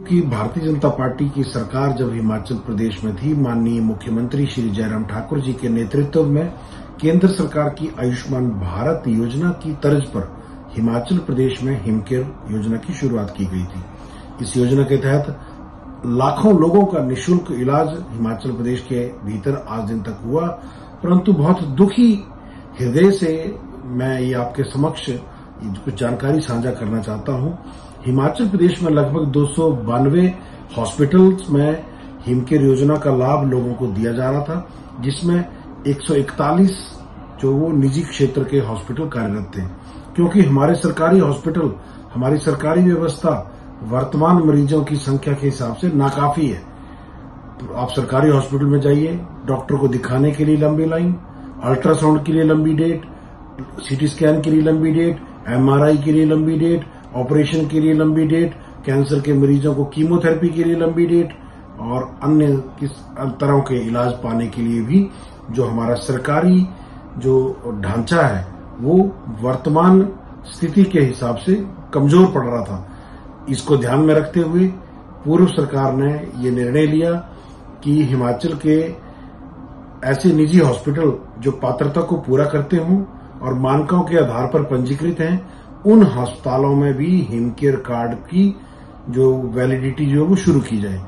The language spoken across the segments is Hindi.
कि भारतीय जनता पार्टी की सरकार जब हिमाचल प्रदेश में थी, माननीय मुख्यमंत्री श्री जयराम ठाकुर जी के नेतृत्व में केंद्र सरकार की आयुष्मान भारत योजना की तर्ज पर हिमाचल प्रदेश में हिमकेयर योजना की शुरुआत की गई थी। इस योजना के तहत लाखों लोगों का निशुल्क इलाज हिमाचल प्रदेश के भीतर आज दिन तक हुआ, परंतु बहुत दुखी हृदय से मैं ये आपके समक्ष कुछ जानकारी साझा करना चाहता हूँ। हिमाचल प्रदेश में लगभग दो सौ हॉस्पिटल्स में हिमकेयर योजना का लाभ लोगों को दिया जा रहा था, जिसमें 141 जो वो निजी क्षेत्र के हॉस्पिटल कार्यरत थे। क्योंकि हमारे सरकारी हॉस्पिटल, हमारी सरकारी व्यवस्था वर्तमान मरीजों की संख्या के हिसाब से नाकाफी है। तो आप सरकारी हॉस्पिटल में जाइए, डॉक्टर को दिखाने के लिए लंबी लाइन, अल्ट्रासाउंड के लिए लंबी डेट, सीटी स्कैन के लिए लंबी डेट एमआरआई के लिए लंबी डेट ऑपरेशन के लिए लंबी डेट कैंसर के मरीजों को कीमोथेरेपी के लिए लंबी डेट और अन्य किस तरह के इलाज पाने के लिए भी जो हमारा सरकारी जो ढांचा है, वो वर्तमान स्थिति के हिसाब से कमज़ोर पड़ रहा था। इसको ध्यान में रखते हुए पूर्व सरकार ने ये निर्णय लिया कि हिमाचल के ऐसे निजी हॉस्पिटल जो पात्रता को पूरा करते हों और मानकों के आधार पर पंजीकृत हैं। उन अस्पतालों में भी हिमकेयर कार्ड की जो वैलिडिटी जो है वो शुरू की जाए।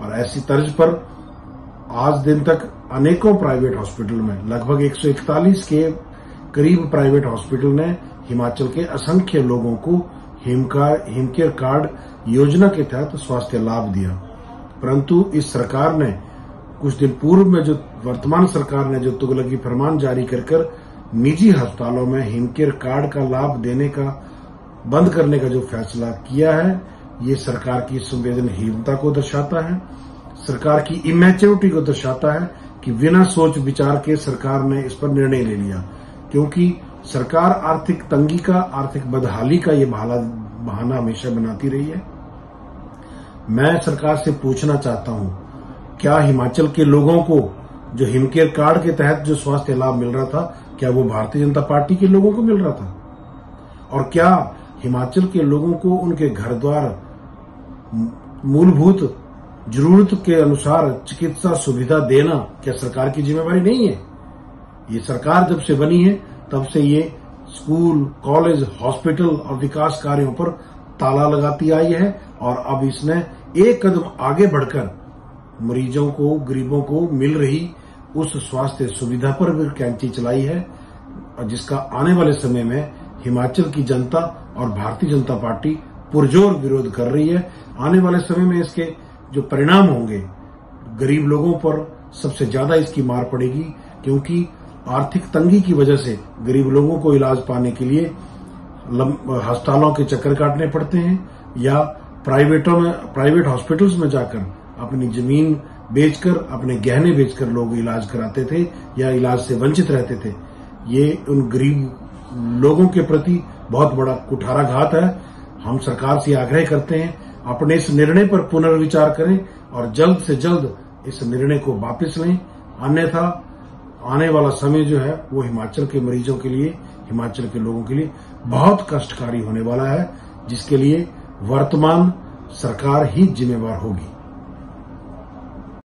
और ऐसी तर्ज पर आज दिन तक अनेकों प्राइवेट हॉस्पिटल में, लगभग 141 के करीब प्राइवेट हॉस्पिटल ने हिमाचल के असंख्य लोगों को हिमकेयर कार्ड योजना के तहत स्वास्थ्य लाभ दिया। परंतु इस सरकार ने कुछ दिन पूर्व में जो, वर्तमान सरकार ने जो तुगलकी फरमान जारी कर कर निजी अस्पतालों में हिमकेयर कार्ड का लाभ देने का, बंद करने का जो फैसला किया है, ये सरकार की संवेदनहीनता को दर्शाता है। सरकार की इमेच्योरिटी को दर्शाता है कि बिना सोच विचार के सरकार ने इस पर निर्णय ले लिया। क्योंकि सरकार आर्थिक तंगी का, आर्थिक बदहाली का ये बहाना हमेशा बनाती रही है। मैं सरकार से पूछना चाहता हूँ, क्या हिमाचल के लोगों को जो हिमकेयर कार्ड के तहत जो स्वास्थ्य लाभ मिल रहा था क्या वो भारतीय जनता पार्टी के लोगों को मिल रहा था? और क्या हिमाचल के लोगों को उनके घर द्वार मूलभूत ज़रूरत के अनुसार चिकित्सा सुविधा देना क्या सरकार की जिम्मेवारी नहीं है? ये सरकार जब से बनी है, तब से ये स्कूल, कॉलेज, हॉस्पिटल और विकास कार्यों पर ताला लगाती आई है और अब इसने एक कदम आगे बढ़कर मरीजों को, गरीबों को मिल रही उस स्वास्थ्य सुविधा पर भी कैंची चलाई है जिसका आने वाले समय में हिमाचल की जनता और भारतीय जनता पार्टी पुरजोर विरोध कर रही है। आने वाले समय में इसके जो परिणाम होंगे, गरीब लोगों पर सबसे ज़्यादा इसकी मार पड़ेगी, क्योंकि आर्थिक तंगी की वजह से गरीब लोगों को इलाज पाने के लिए अस्पतालों के चक्कर काटने पड़ते हैं, या प्राइवेटों में, प्राइवेट हॉस्पिटल्स में जाकर अपनी ज़मीन बेचकर, अपने गहने बेचकर लोग इलाज कराते थे या इलाज से वंचित रहते थे। ये उन गरीब लोगों के प्रति बहुत बड़ा कुठाराघात है। हम सरकार से आग्रह करते हैं, अपने इस निर्णय पर पुनर्विचार करें और जल्द से जल्द इस निर्णय को वापस लें। अन्यथा, आने वाला समय जो है, वो हिमाचल के मरीजों के लिए, हिमाचल के लोगों के लिए बहुत कष्टकारी होने वाला है, जिसके लिए वर्तमान सरकार ही जिम्मेवार होगी।